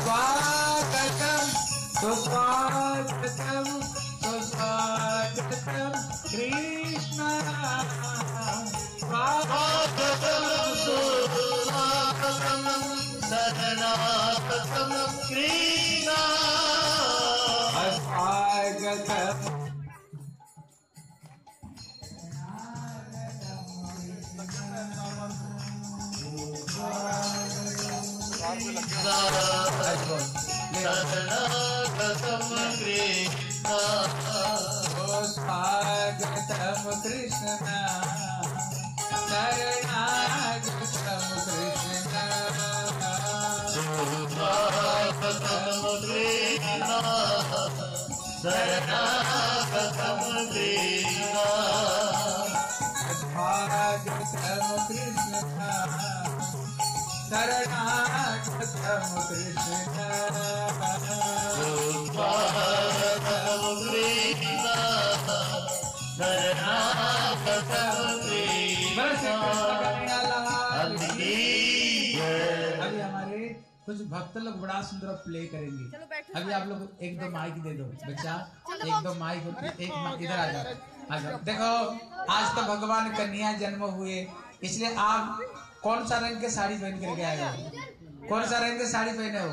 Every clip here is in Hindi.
स्वागतम सुस्वागतम सुस्वागतम कृष्ण स्वागतम शरणागतम कृष्ण स्वागतम। कृष्ण स्वागतम कृष्ण शरणागतम कृष्ण स्वागतम कृष्ण शरणागतम कृष्ण स्वागतम कृष्ण शरणागतम कृष्ण कृष्ण शरणागतम। अभी हमारे कुछ भक्त लोग बड़ा सुंदर प्ले करेंगे अभी आप लोग एक दो माइक दे दो बच्चा। एक दो माइक एक इधर आ जाओ। आ जाओ। देखो आज तो भगवान कन्या जन्म हुए इसलिए आप कौन सा रंग के साड़ी पहन करके आए हो? कौन सा रंग की साड़ी पहने हो?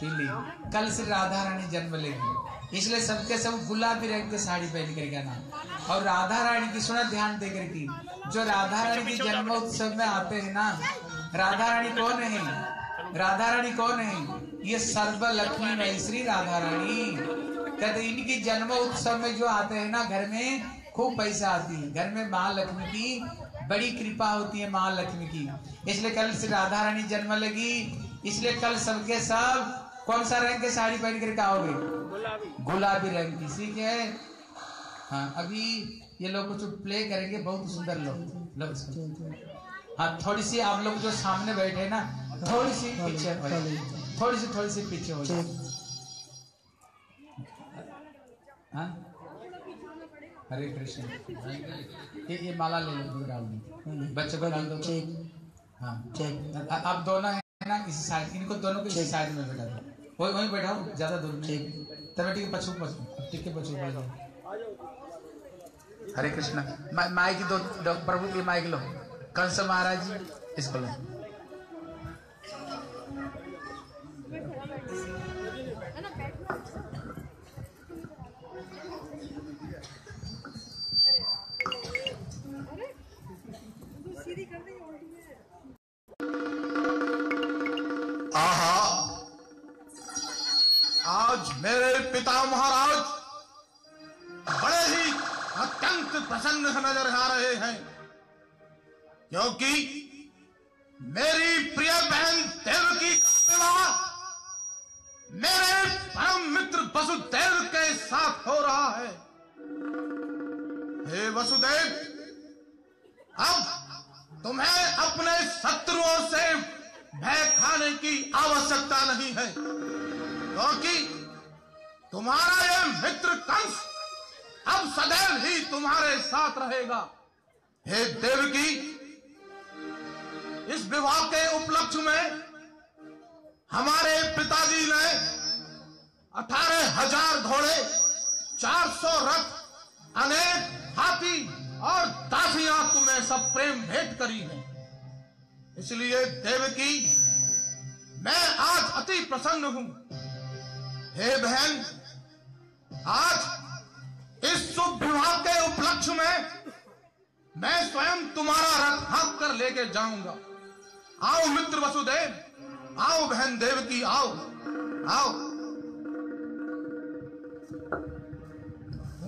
पीली कल से राधा रानी जन्म लेगी। इसलिए सबके सब गुलाबी रंग की साड़ी पहन करके आना। और राधा रानी की सुना ध्यान दे करके। जो राधा रानी की जन्म उत्सव में आते हैं ना राधा रानी कौन है? राधा रानी कौन है? ये सर्व लक्ष्मी महेश्वरी राधा रानी। कहते इनकी जन्म उत्सव में जो आते हैं ना घर में खूब पैसा आती है। घर में महालक्ष्मी की बड़ी कृपा होती है माँ लक्ष्मी की। इसलिए कल से राधा रानी जन्म लगी। इसलिए कल सबके सब कौन सा रंग के साड़ी पहन करके आओगे गुलाबी। रंग की ठीक है? हाँ अभी ये लोग कुछ प्ले करेंगे बहुत सुंदर लोग। लोग हाँ थोड़ी सी आप लोग जो सामने बैठे हैं ना थोड़ी सी पीछे हो थोड़ी सी थोड़ी सी पीछे हो जाओ हाँ? हरे कृष्ण। ये ये माला ले लो दूर डाल दो। बच्चों को डाल दो। हाँ। अ- आप दोनों है ना इसी साइड इनको दोनों को इसी साइड में बैठा दो। वही वहीं बैठाओ ज़्यादा दूर नहीं। तब ठीक है पछू पछू। ठीक है पछू जाओ हरे कृष्ण। मा, माइक दो, दो प्रभु की माइक लो। कंस महाराज जी इसको लो। मेरे पिता महाराज, बड़े ही अत्यंत प्रसन्न नज़र आ रहे हैं। क्योंकि मेरी प्रिय बहन देव की विवाह मेरे परम मित्र वसुदेव के साथ हो रहा है। हे वसुदेव, अब तुम्हें अपने शत्रुओं से भय खाने की आवश्यकता नहीं है, क्योंकि तुम्हारा यह मित्र कंस अब सदैव ही तुम्हारे साथ रहेगा। हे देव की इस विवाह के उपलक्ष्य में हमारे पिताजी ने अठारह हज़ार घोड़े, चार सौ रथ, अनेक हाथी और दासियाँ तुम्हें सब प्रेम भेंट करी है। इसलिए देवकी, मैं आज अति प्रसन्न हूँ। हे बहन आज इस शुभ विवाह के उपलक्ष्य में मैं स्वयं तुम्हारा रथ हाँक कर लेके जाऊँगा। आओ मित्र वसुदेव, आओ बहन देवकी, आओ आओ।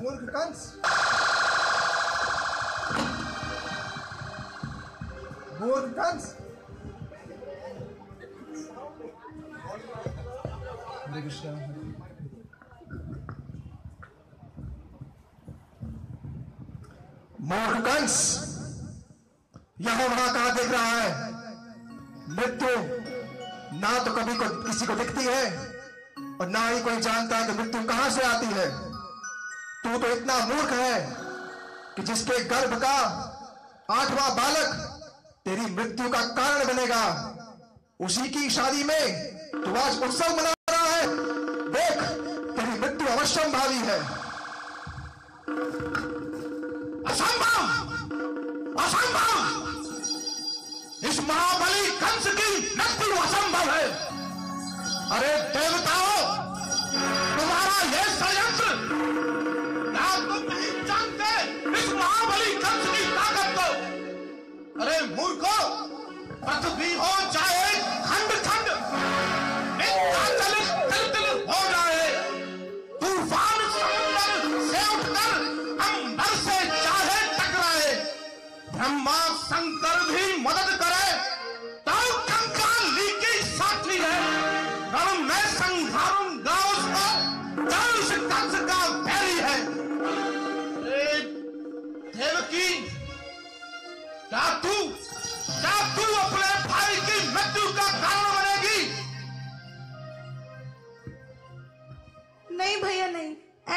मूर्ख कंस। मूर्ख कंस। कृष्ण। मूर्ख कंस यहाँ वहाँ कहा देख रहा है। मृत्यु ना तो कभी को किसी को दिखती है, और ना ही कोई जानता है कि मृत्यु कहाँ से आती है। तू तो इतना मूर्ख है कि जिसके गर्भ का आठवां बालक तेरी मृत्यु का कारण बनेगा। उसी की शादी में तू आज उत्सव मना रहा है। देख, तेरी मृत्यु अवश्य भावी है। असंभव। असंभव। इस महाबली कंस की मृत्यु असंभव है। अरे देवताओं, तुम्हारा यह षडयंत्र क्या तुम नहीं जानते इस महाबली कंस की ताकत को। अरे मूर्खो, पृथ्वी हो जाए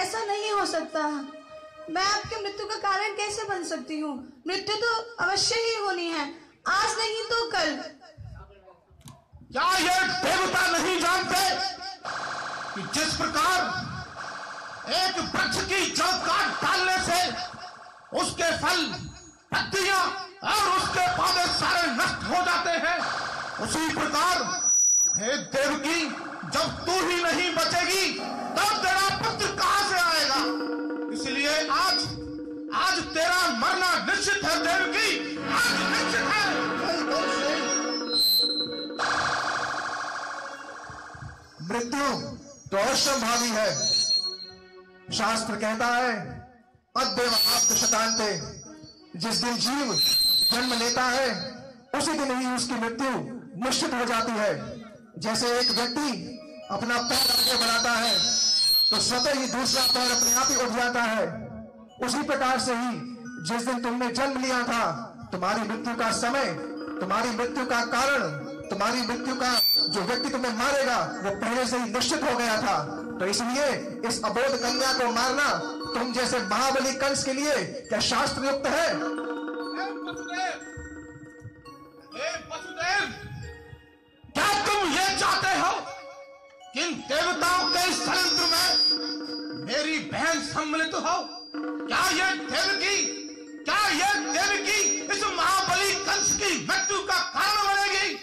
ऐसा नहीं हो सकता। मैं आपके मृत्यु का कारण कैसे बन सकती हूँ? मृत्यु तो अवश्य ही होनी है। आज नहीं तो कल। क्या ये देवता नहीं जानते कि जिस प्रकार एक वृक्ष की जड़ काट डालने से उसके फल, पत्तियाँ और उसके पौधे सारे नष्ट हो जाते हैं? उसी प्रकार हे देवकी जब तू ही नहीं बचेगी तब तेरा पुत्र कहाँ से आएगा? इसलिए आज आज तेरा मरना निश्चित है, देवकी। आज निश्चित है। मृत्यु तो अवश्यभावी है। शास्त्र कहता है अद्यव आप्त शतांते, जिस दिन जीव जन्म लेता है, उसी दिन ही उसकी मृत्यु निश्चित हो जाती है। जैसे एक व्यक्ति अपना पैर आगे बढ़ाता है तो स्वतः ही दूसरा पैर अपने आप ही उठ जाता है। उसी प्रकार से ही जिस दिन तुमने जन्म लिया था तुम्हारी मृत्यु का समय तुम्हारी मृत्यु का कारण तुम्हारी मृत्यु का जो व्यक्ति तुम्हें मारेगा वो पहले से ही निश्चित हो गया था। तो इसलिए इस अबोध कन्या को मारना तुम जैसे महाबली कंस के लिए क्या शास्त्र युक्त है क्या तुम ये चाहते हो? कि इन देवताओं के इस षडयंत्र में मेरी बहन सम्मिलित हो। क्या ये देवकी क्या ये देवकी इस महाबली कंस की मृत्यु का कारण बनेगी?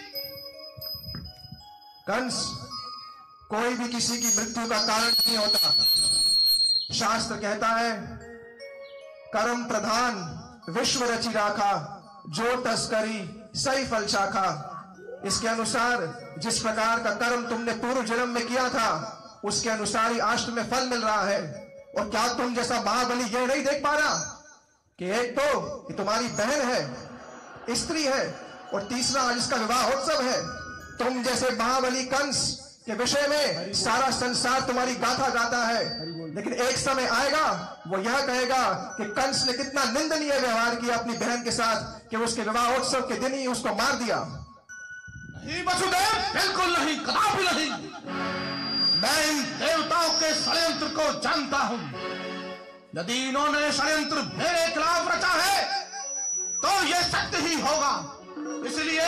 कंस, कोई भी किसी की मृत्यु का कारण नहीं होता। शास्त्र कहता है, कर्म प्रधान विश्व रचि राखा जो तस्करी सही फल शाखा। इसके अनुसार जिस प्रकार का कर्म तुमने पूर्व जन्म में किया था, उसके अनुसार ही आज तुम्हें फल मिल रहा है। और क्या तुम जैसा महाबली यह नहीं देख पा रहा कि एक तो ये तुम्हारी बहन है, स्त्री है, और तीसरा आज इसका विवाह उत्सव है। तुम जैसे महाबली कंस के विषय में सारा संसार तुम्हारी गाथा गाता है। लेकिन एक समय आएगा, वो यह कहेगा कि कंस ने कितना निंदनीय व्यवहार किया अपनी बहन के साथ कि उसके विवाह उत्सव के दिन ही उसको मार दिया। वसुदेव बिल्कुल नहीं, कदापि नहीं। मैं इन देवताओं के षड्यंत्र को जानता हूँ। यदि इन्होंने षड्यंत्र मेरे खिलाफ रचा है तो ये सत्य ही होगा। इसलिए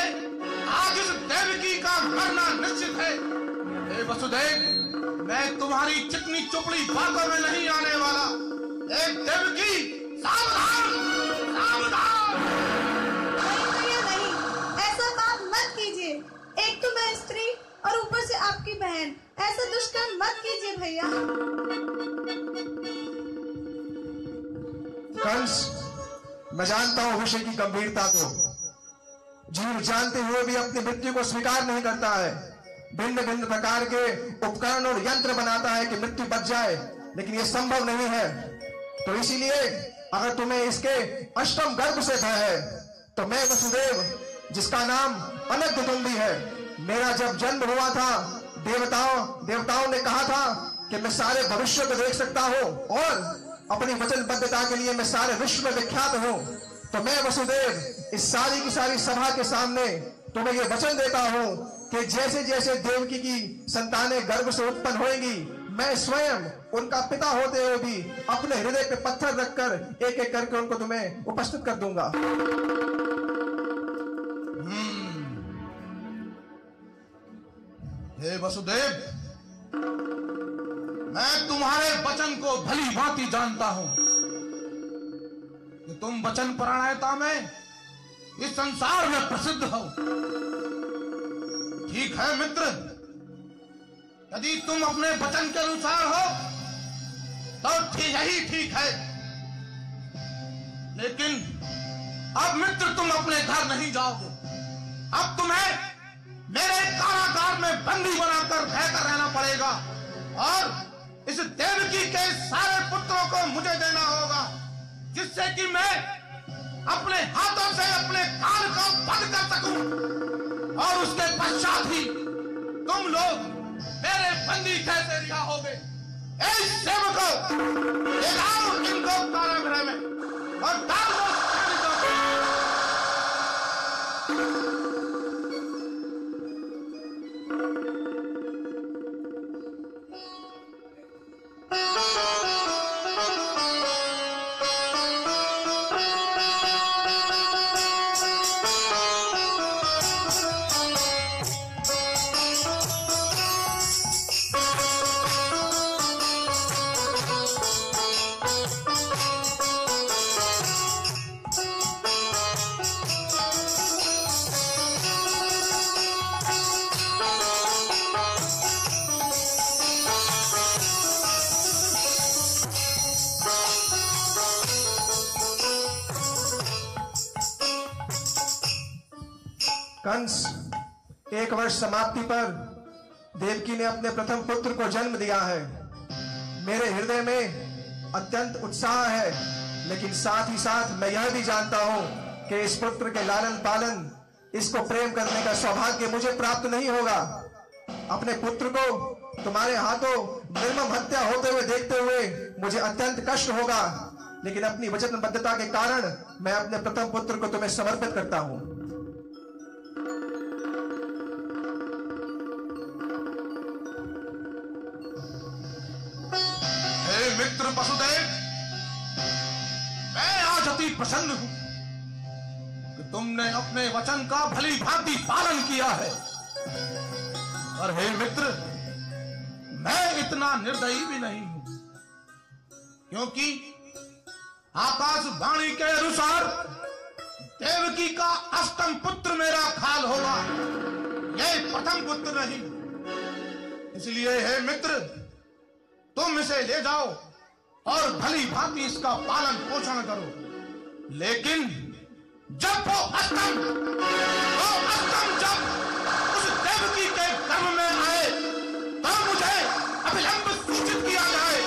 आज इस देवकी का मरना निश्चित है। हे वसुदेव, मैं तुम्हारी चिकनी चुपड़ी बातों में नहीं आने वाला। एक देवकी, सावधान! सावधान! एक तो मैं स्त्री और ऊपर से आपकी बहन। ऐसा दुष्कर्म मत कीजिए भैया। कंस, मैं जानता हूँ विषय की गंभीरता को। जीव जानते हुए भी अपनी मृत्यु को स्वीकार नहीं करता है। भिन्न भिन्न प्रकार के उपकरण और यंत्र बनाता है कि मृत्यु बच जाए, लेकिन यह संभव नहीं है। तो इसीलिए अगर तुम्हें इसके अष्टम गर्भ से भय है तो मैं वसुदेव जिसका नाम अनंत दुंदी है। मेरा जब जन्म हुआ था, देवताओं देवताओं ने कहा था कि मैं सारे भविष्य को देख सकता हूँ और अपनी वचनबद्धता के लिए मैं सारे विश्व में विख्यात हूँ। तो मैं वसुदेव, इस सारी की सारी सभा के सामने तुम्हें यह वचन देता हूँ कि जैसे जैसे देवकी की संतानें गर्भ से उत्पन्न होंगी मैं स्वयं उनका पिता होते हुए भी अपने हृदय पे पत्थर रखकर एक एक करके उनको तुम्हें उपस्थित कर दूँगा। हे वसुदेव, मैं तुम्हारे वचन को भली भांति जानता हूँ कि तुम वचन परायणता में इस संसार में प्रसिद्ध हो। ठीक है मित्र, यदि तुम अपने वचन के अनुसार हो तो ठीक यही ठीक है। लेकिन अब मित्र तुम अपने घर नहीं जाओगे। अब तुम्हें मेरे कारागार में बंदी बनाकर रहकर रहना पड़ेगा। और इस देवकी के सारे पुत्रों को मुझे देना होगा, जिससे कि मैं अपने हाथों से अपने कान को बंद कर सकूँ। और उसके पश्चात ही तुम लोग मेरे बंदी कैसे रिहा होगे? सेवकों इनको कारागृह में और डाल देवकी ने अपने प्रथम पुत्र को जन्म दिया है। मेरे हृदय में अत्यंत उत्साह है, लेकिन साथ ही साथ मैं यह भी जानता हूँ कि इस पुत्र के लालन पालन, इसको प्रेम करने का सौभाग्य मुझे प्राप्त नहीं होगा। अपने पुत्र को तुम्हारे हाथों निर्मम हत्या होते हुए देखते हुए मुझे अत्यंत कष्ट होगा, लेकिन अपनी वचनबद्धता के कारण मैं अपने प्रथम पुत्र को तुम्हें समर्पित करता हे। वसुदेव, मैं आज अति प्रसन्न हूँ कि तुमने अपने वचन का भली भांति पालन किया है। और हे मित्र, मैं इतना निर्दयी भी नहीं हूँ, क्योंकि आकाशवाणी के अनुसार देवकी का अष्टम पुत्र मेरा खाल होगा। यह प्रथम पुत्र नहीं। इसलिए हे मित्र, तुम इसे ले जाओ। और भली भांति इसका पालन पोषण करो। लेकिन जब वो अष्टम वो अष्टम जब उस देवकी के कर्म में आए तो मुझे अभिलंब सूचित किया जाए,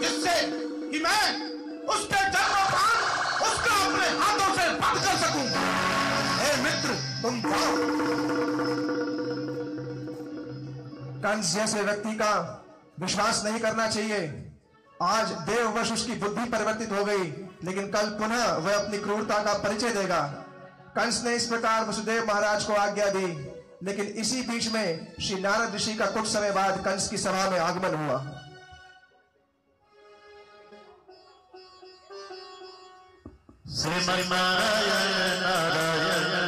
जिससे कि मैं उसके जन्मोपान उसका अपने हाथों से बंद कर सकूँ। हे मित्र, तुम जाओ। कंस जैसे व्यक्ति का विश्वास नहीं करना चाहिए। आज देववश उसकी बुद्धि परिवर्तित हो गई, लेकिन कल पुनः वह अपनी क्रूरता का परिचय देगा। कंस ने इस प्रकार वसुदेव महाराज को आज्ञा दी, लेकिन इसी बीच में श्री नारद ऋषि का कुछ समय बाद कंस की सभा में आगमन हुआ। श्रीमन्नारायण नारायण। नारायण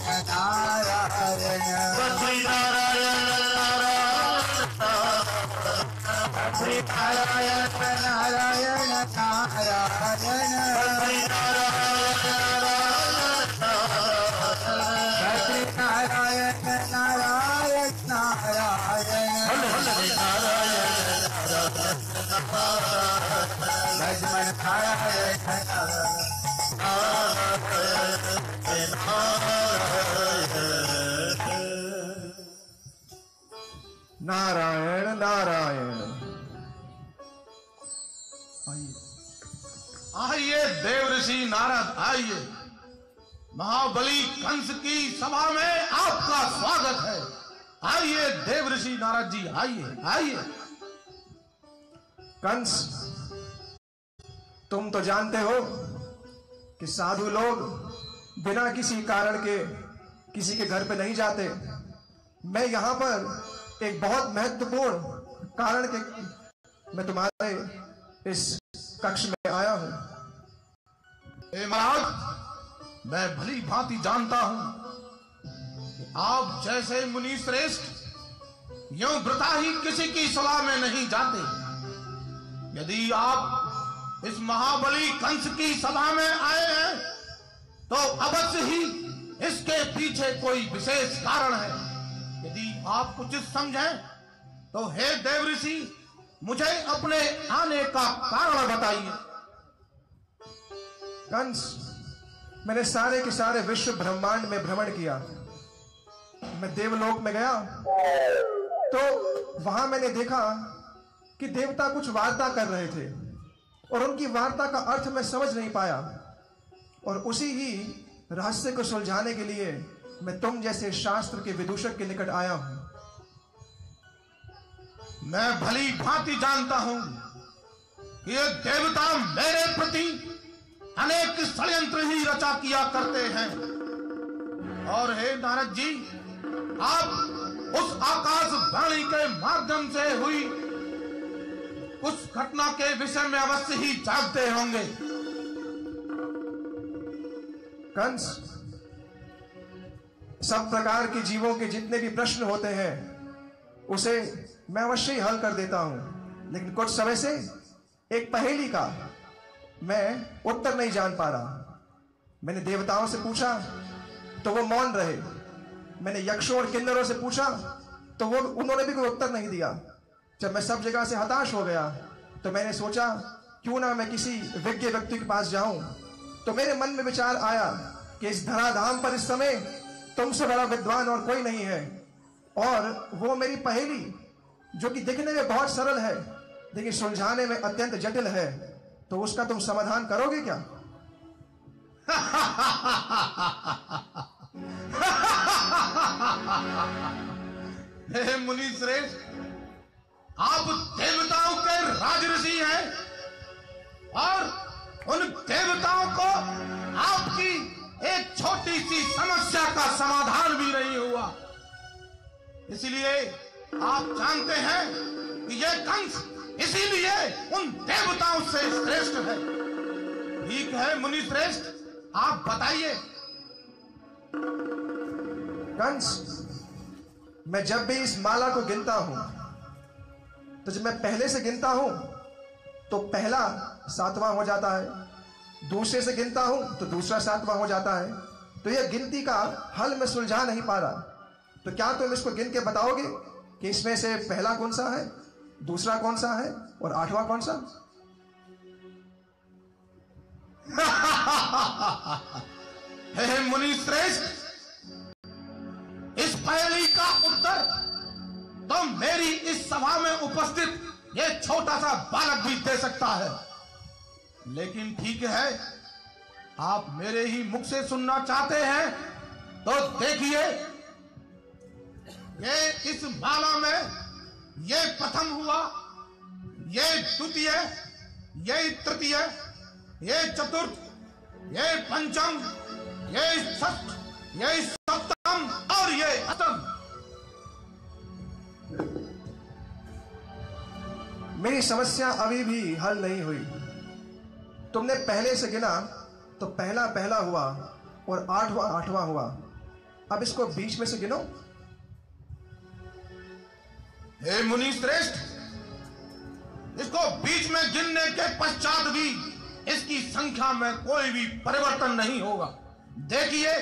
बकरीदारा नारायण नारायण। आइए। आइए, देव ऋषि नारद, आइए। महाबली कंस की सभा में आपका स्वागत है। आइए, देव ऋषि नारद जी, आइए आइए। कंस, तुम तो जानते हो कि साधु लोग बिना किसी कारण के किसी के घर पे नहीं जाते। मैं यहाँ पर एक बहुत महत्वपूर्ण कारण के मैं तुम्हारे इस कक्ष में आया हूँ। महाराज, मैं भली भांति जानता हूँ आप जैसे मुनि श्रेष्ठ यूँ व्रता ही किसी की सलाह में नहीं जाते। यदि आप इस महाबली कंस की सभा में आए हैं तो अवश्य ही इसके पीछे कोई विशेष कारण है। आप उचित समझें? तो हे देव ऋषि, मुझे अपने आने का कारण बताइए। कंस, मैंने सारे के सारे विश्व ब्रह्मांड में भ्रमण किया। मैं देवलोक में गया। तो वहाँ मैंने देखा कि देवता कुछ वार्ता कर रहे थे, और उनकी वार्ता का अर्थ मैं समझ नहीं पाया। और उसी ही रहस्य को सुलझाने के लिए मैं तुम जैसे शास्त्र के विदूषक के निकट आया हूँ। मैं भली भांति जानता हूँ कि ये देवता मेरे प्रति अनेक षड्यंत्र ही रचा किया करते हैं। और हे नारद जी, आप उस आकाश वाणी के माध्यम से हुई उस घटना के विषय में अवश्य ही जानते होंगे। कंस सब प्रकार के जीवों के जितने भी प्रश्न होते हैं, उसे मैं अवश्य ही हल कर देता हूँ। लेकिन कुछ समय से एक पहेली का मैं उत्तर नहीं जान पा रहा। मैंने देवताओं से पूछा तो वो मौन रहे। मैंने यक्षों और किन्नरों से पूछा तो वो उन्होंने भी कोई उत्तर नहीं दिया। जब मैं सब जगह से हताश हो गया तो मैंने सोचा, क्यों ना मैं किसी विज्ञ व्यक्ति के पास जाऊँ? तो मेरे मन में विचार आया कि इस धराधाम पर इस समय तुमसे बड़ा विद्वान और कोई नहीं है। और वो मेरी पहेली, जो कि दिखने में बहुत सरल है, लेकिन सुलझाने में अत्यंत जटिल है। तो उसका तुम समाधान करोगे क्या? मुनि श्रेष्ठ आप देवताओं के राज ऋषि हैं, और उन देवताओं को आपकी एक छोटी सी समस्या का समाधान भी नहीं हुआ। इसलिए आप जानते हैं कि यह कंस इसीलिए उन देवताओं से श्रेष्ठ है। ठीक है मुनि श्रेष्ठ आप बताइए। कंस, मैं जब भी इस माला को गिनता हूँ तो जब मैं पहले से गिनता हूँ तो पहला सातवां हो जाता है। दूसरे से गिनता हूँ तो दूसरा सातवां हो जाता है। तो यह गिनती का हल मैं सुलझा नहीं पा रहा। तो क्या तुम इसको गिन के बताओगे कि इसमें से पहला कौन सा है, दूसरा कौन सा है और आठवां कौन सा? हे, मुनि श्रेष्ठ, इस पहली का उत्तर तो मेरी इस सभा में उपस्थित ये छोटा सा बालक भी दे सकता है। लेकिन ठीक है, आप मेरे ही मुख से सुनना चाहते हैं तो देखिए, ये इस माला में ये प्रथम हुआ, ये द्वितीय, ये तृतीय, ये चतुर्थ, ये पंचम, ये षष्ठ, ये सप्तम और ये अष्टम। मेरी समस्या अभी भी हल नहीं हुई। तुमने पहले से गिना तो पहला पहला हुआ और आठवां आठवां हुआ। अब इसको बीच में से गिनो। हे मुनि श्रेष्ठ, इसको बीच में गिनने के पश्चात भी इसकी संख्या में कोई भी परिवर्तन नहीं होगा। देखिए,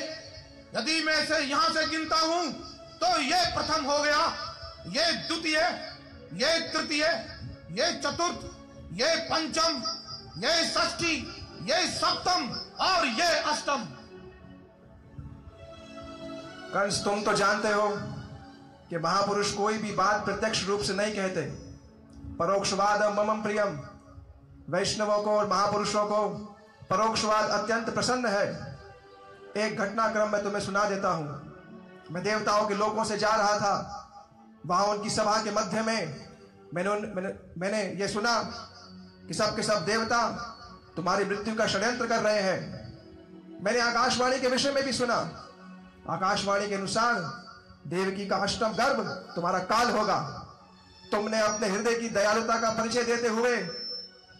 यदि मैं इसे यहाँ से गिनता हूँ तो ये प्रथम हो गया, ये द्वितीय, ये तृतीय, ये चतुर्थ, ये पंचम ये षष्ठी ये सप्तम और ये अष्टम। कंस, तुम तो जानते हो कि महापुरुष कोई भी बात प्रत्यक्ष रूप से नहीं कहते। परोक्षवाद ममम प्रियम। वैष्णवों को और महापुरुषों को परोक्षवाद अत्यंत प्रसन्न है। एक घटनाक्रम मैं तुम्हें सुना देता हूँ। मैं देवताओं के लोगों से जा रहा था। वहाँ उनकी सभा के मध्य में मैंने मैंने मैंने ये सुना कि सब के सब देवता तुम्हारी मृत्यु का षड्यंत्र कर रहे हैं। मैंने आकाशवाणी के विषय में भी सुना। आकाशवाणी के अनुसार देवकी का अष्टम गर्भ तुम्हारा काल होगा। तुमने अपने हृदय की दयालुता का परिचय देते हुए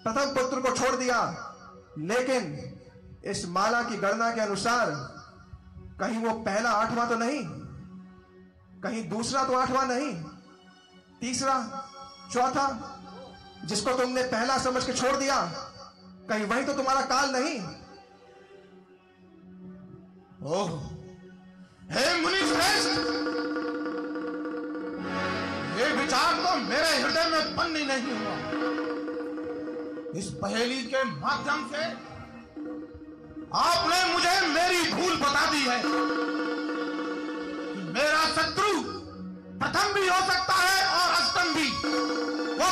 प्रथम पुत्र को छोड़ दिया। लेकिन इस माला की गणना के अनुसार कहीं वो पहला आठवां तो नहीं, कहीं दूसरा तो आठवां नहीं, तीसरा, चौथा जिसको तुमने पहला समझ के छोड़ दिया, कहीं वही तो तुम्हारा काल नहीं। ओह, हे मुनि श्रेष्ठ ये विचार तो मेरे हृदय में पन्नी नहीं हुआ। इस पहेली के माध्यम से आपने मुझे मेरी भूल बता दी है मेरा शत्रु प्रथम भी हो सकता है और अष्टम भी।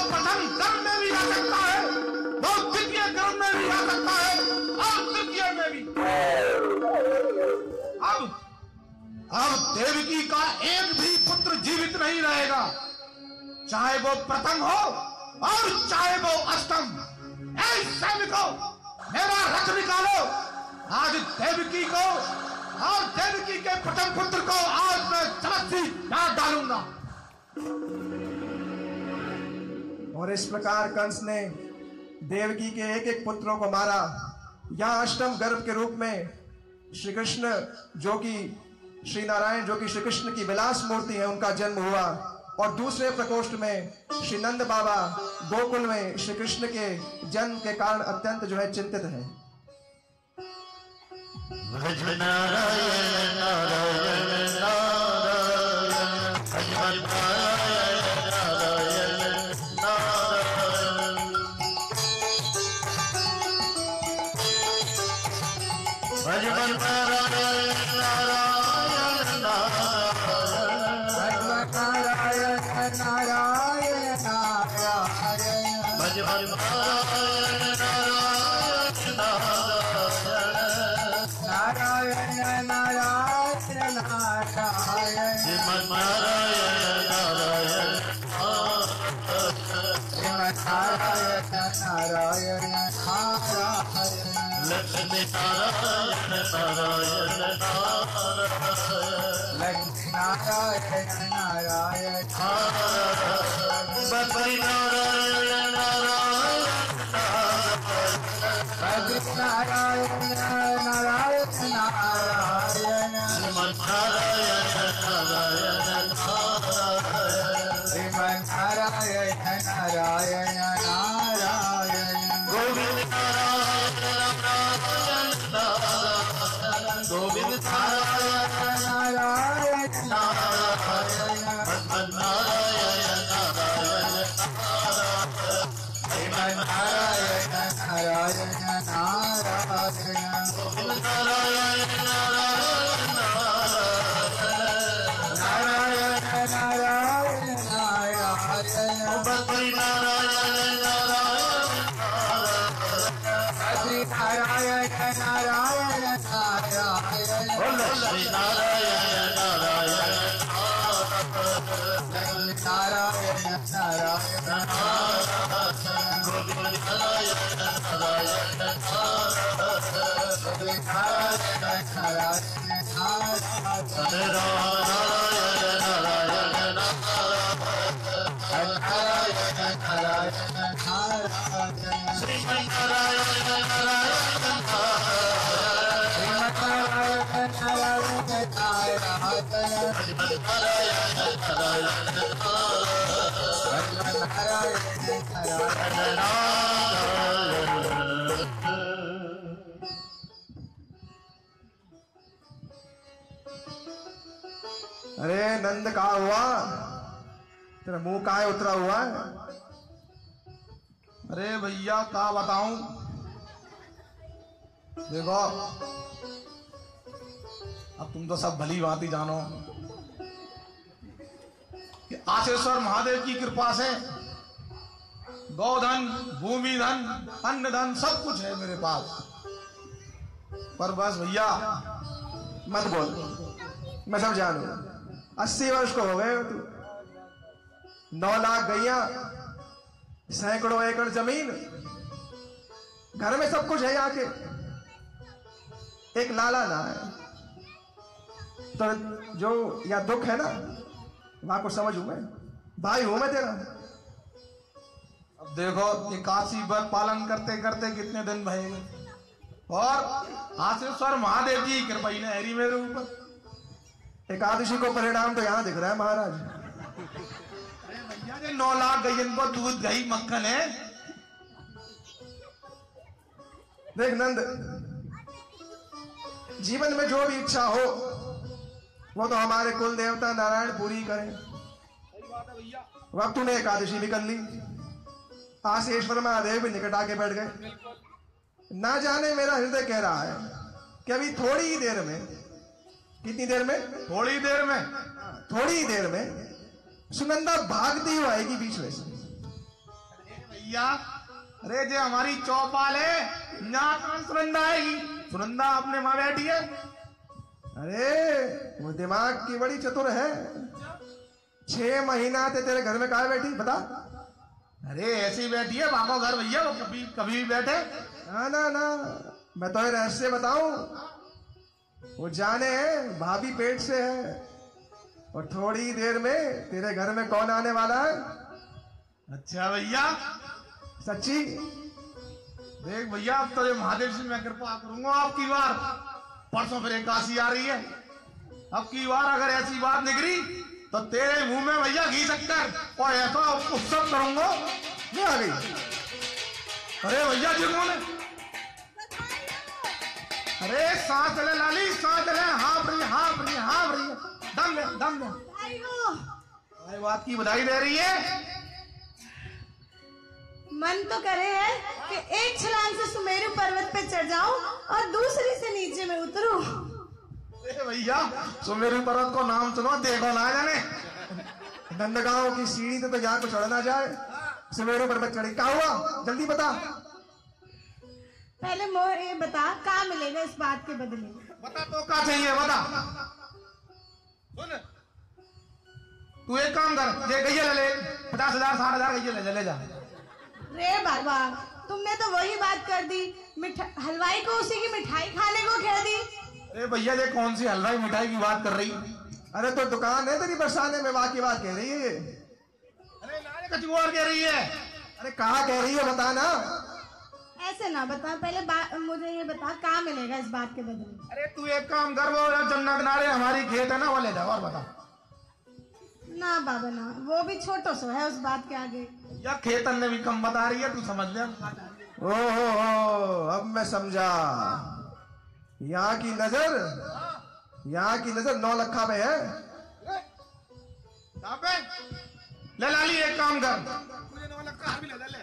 प्रथम कर्म में भी आ सकता है वो द्वितीय कर्म में भी आ सकता है, और तृतीय में भी। अब अब देवकी का एक भी पुत्र जीवित नहीं रहेगा। चाहे वो प्रथम हो, और चाहे वो अष्टम। सैनिकों, मेरा रथ निकालो। आज देवकी को, और देवकी के प्रथम पुत्र को आज मैं चलती डाल डालूँगा। और इस प्रकार कंस ने देवकी के एक एक पुत्रों को मारा। यहाँ अष्टम गर्भ के रूप में श्री कृष्ण जो कि श्री नारायण, जो कि श्री कृष्ण की विलास मूर्ति है, उनका जन्म हुआ। और दूसरे प्रकोष्ठ में श्री नंद बाबा गोकुल में श्री कृष्ण के जन्म के कारण अत्यंत जो है चिंतित है। अरे नंद कहा हुआ? तेरा मुँह काहे उतरा हुआ है? अरे भैया क्या बताऊँ? देखो, अब तुम तो सब भली भांति जानो कि आशेश्वर महादेव की कृपा से गौधन भूमि धन अन्न धन सब कुछ है मेरे पास। पर बस भैया, मत बोल। मैं सब जानू अस्सी वर्ष को हो गए हो तू नौ लाख गैया, सैकड़ों एकड़ ज़मीन। घर में सब कुछ है यहाँ के एक लाला ना है। तो जो या दुख है ना, वहाँ को समझू मैं। भाई हूँ मैं तेरा। देखो एकासी व्रत पालन करते करते कितने दिन भरेंगे और आशेश्वर महादेव जी कृपा ने हरी मेरे ऊपर। एकादशी को परिणाम तो यहाँ दिख रहा है महाराज। भैया नौ लाख गई को दूध दही मक्खन है। देख नंद जीवन में जो भी इच्छा हो वो तो हमारे कुल देवता नारायण पूरी करें। वक्त तूने एकादशी भी कर ली। आशेश्वर महादेव भी निकट आके बैठ गए। ना जाने मेरा हृदय कह रहा है कि अभी थोड़ी ही देर में कितनी देर में? थोड़ी देर में। थोड़ी ही देर में सुनंदा भागती हुई आएगी बीच में भैया अरे जे हमारी चौपाल है ना सुनंदा आएगी सुनंदा अपने माँ बैठी है। अरे वो दिमाग की बड़ी चतुर है। छह महीना थे तेरे घर में कहा बैठी बता। अरे ऐसी बैठी है भागो घर भैया वो कभी कभी भी बैठे। ना ना ना मैं तो रहस्य बताऊँ। वो जाने भाभी पेट से है। और थोड़ी देर में तेरे घर में कौन आने वाला है? अच्छा भैया। सच्ची? देख भैया अब तो ये महादेव से मैं कृपा करूँगा आपकी बार। परसों फिर एकादशी आ रही है। अब की बार अगर ऐसी बात निकली तो तेरे मुँह में भैया घी शक्कर और ऐसा उत्सव करूँगा। ये आ गई। अरे भैया जी कौन है? अरे सांस ले लाली सांस ले। हाँ रही हाँ रही हाँ रही दम ले दम ले अरे बात की बधाई दे रही है। मन तो करे है कि एक छलांग से सुमेरु पर्वत पे चढ़ जाऊँ और दूसरी से नीचे में उतरूं। भैया सुमेरु पर्वत को नाम सुनो देखो ना जाने। नंदगांव की सीढ़ी तो, तो यहाँ को चढ़ना जाए। सुमेरु पर्वत चढ़ी क्या हुआ? जल्दी बता। पहले मोह ये बता कहाँ मिलेगा इस बात के बदले? बता तो क्या चाहिए बता। सुन तू एक काम कर ये गैया ले ले। पचास हज़ार साठ हज़ार गैया ले ले जा। रे बाबा तुमने तो वही बात कर दी। मिठा हलवाई को उसी की मिठाई खाने को कह दी। अरे भैया ये कौन सी हलवाई मिठाई की बात कर रही? अरे तो दुकान है तेरी बरसाने में वाह की बात कह रही है अरे नारे कछु और कह रही है। अरे कहा कह रही है बता ना ऐसे ना बता पहले मुझे ये बता कहाँ मिलेगा इस बात के बदले? अरे तू एक काम कर वो जमुना किनारे हमारी खेत है ना वो ले जाओ और बता। ना बाबा ना वो भी छोटो सो है उस बात के आगे। या खेतन ने भी कम बता रही है तू समझ ले। ओ हो हो अब मैं समझा। यहाँ की नज़र यहाँ की नज़र नौ लखा पे है। पे ले लाली एक काम कर। मुझे नौ लाख हार भी ले ले।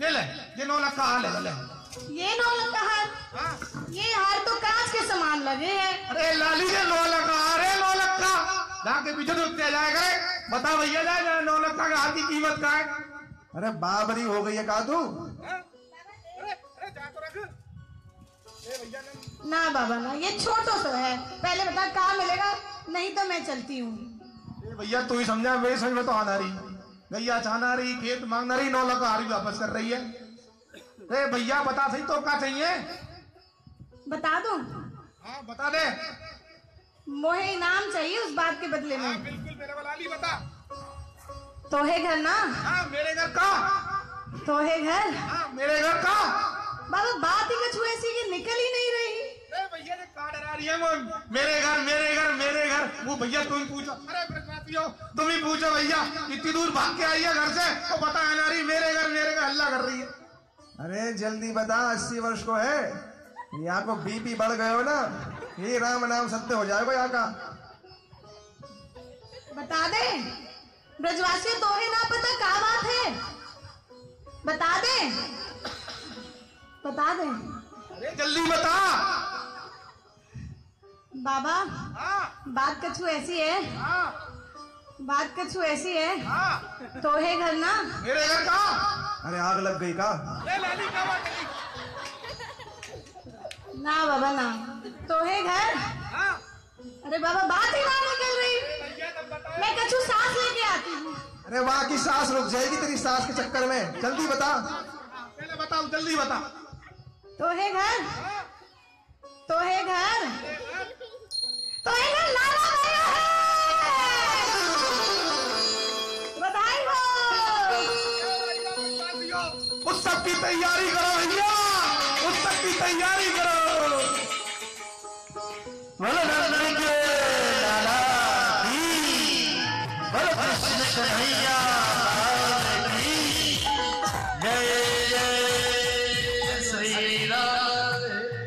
ले ले ले ये नौ लाख का हार ले ले। ले ये नौ लगा हार हाँ? ये हार तो कांच के समान लगे हैं। अरे लाली ये नौ लाख का हार है नौ लाख। का जाके पीछे तो उत्ते जाया करे। बता भैया जाए जाए नौ लखा का हार की कीमत का है। अरे बाबरी हो गई है का तू अरे अरे जा तो रख। ए भैया ने बाबा ना। ये छोटो सो है। पहले बता कहा मिलेगा? नहीं तो मैं चलती हूँ। भैया तू ही समझा मेरी समझ में तो आना रही। गैया चाहना रही खेत मांगना रही नौ लाख हार वापस कर रही है। अरे भैया बता सही तो क्या चाहिए? बता दूँ? हाँ बता दे। मोहे इनाम चाहिए उस बात के बदले में। बिल्कुल मेरे लाली बता। तो है घर ना? हाँ मेरे घर का। तो है घर? हाँ मेरे घर का। बाबा बात ही कुछ ऐसी कि निकल ही नहीं रही भैया रही है वो मेरे घर मेरे घर मेरे घर। वो भैया तुम पूछो। अरे ब्रजवासियों तुम ही पूछो भैया इतनी दूर भाग के आई है घर से? तो बता ना रही मेरे घर मेरे घर हल्ला कर रही है। अरे जल्दी बता अस्सी वर्ष को है। यहाँ को बीपी बढ़ गए हो ना। ये राम नाम सत्य हो जाएगा यहाँ का। बता दे। ब्रजवासियों तो है ना पता क्या बात है। बता दे। बता दे। अरे जल्दी बता। बाबा हाँ। बात कछु ऐसी है? हाँ। बात कछु ऐसी है? हाँ। तो है घर ना? मेरे घर का? अरे आग लग गई का? ना बाबा ना। तो है घर? हाँ। अरे बाबा बात ही ना निकल रही। मैं कछु सांस लेके आती हूँ। अरे वहाँ की सांस रुक जाएगी तेरी सांस के चक्कर में। जल्दी बता। पहले बताओ जल्दी बता। तो है घर? तो है घर? तैयारी करो भैया उत्सव की तैयारी करो। बोलो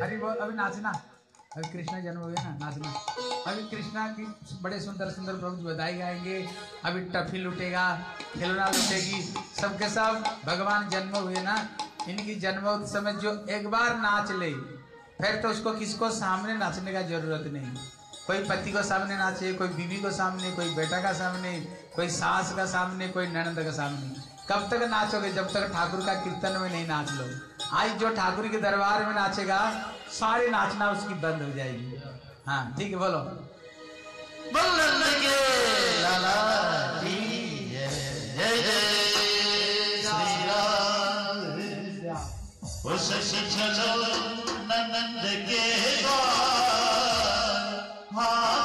अरे अभी नाचना। अभी कृष्णा जन्म हो गया ना, नाचना। अभी कृष्णा की बड़े सुंदर सुंदर प्रभु बधाई गाएँगे। अभी टफी लुटेगा, खिलौना लुटेगी। सबके सब भगवान जन्म हुए ना इनकी जन्मोत्सव में जो एक बार नाच ले फिर तो उसको किसको सामने नाचने का ज़रूरत नहीं कोई पति को सामने नाचे कोई बीवी को सामने कोई बेटा का सामने कोई सास का सामने कोई ननद का सामने कब तक नाचोगे जब तक ठाकुर का कीर्तन में नहीं नाच लो आज जो ठाकुर के दरबार में नाचेगा सारे नाचना उसकी बंद हो जाएगी हाँ ठीक है बोलो बोलो के लाला जय जय उस चलो नंद के लाला